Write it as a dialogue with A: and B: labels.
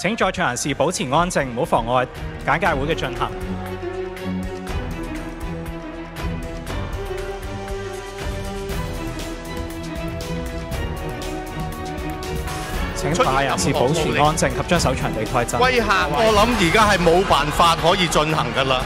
A: 請在場人士保持安靜，唔好妨礙簡介會嘅進行。請在場人士保持安靜及將手場地規則。
B: 威嚇，我諗而家係冇辦法可以進行㗎啦。